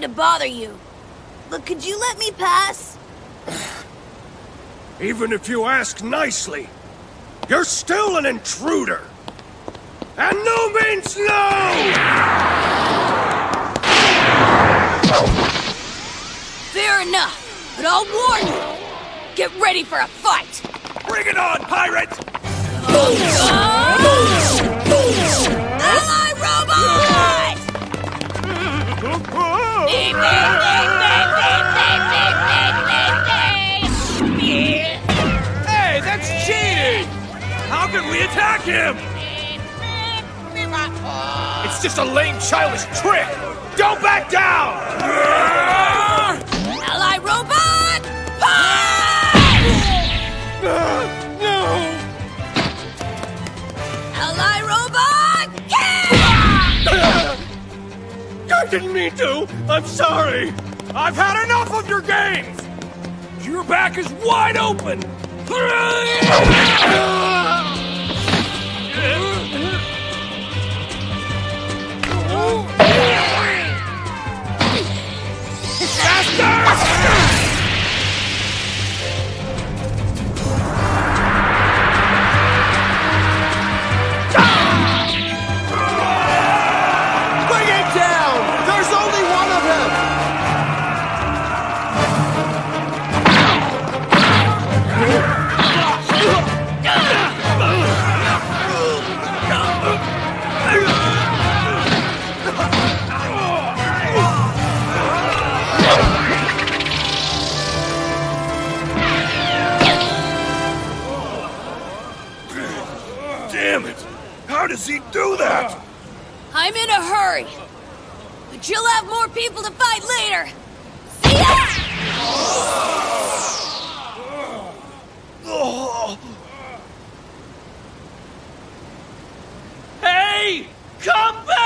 to bother you. But could you let me pass? Even if you ask nicely, you're still an intruder. And no means no! Fair enough, but I'll warn you. Get ready for a fight! Bring it on, pirate! Hey, that's cheating! How can we attack him? It's just a lame, childish trick! Don't back down! I didn't mean to! I'm sorry! I've had enough of your games! Your back is wide open! How does he do that? I'm in a hurry. But you'll have more people to fight later. See ya! Hey! Come back!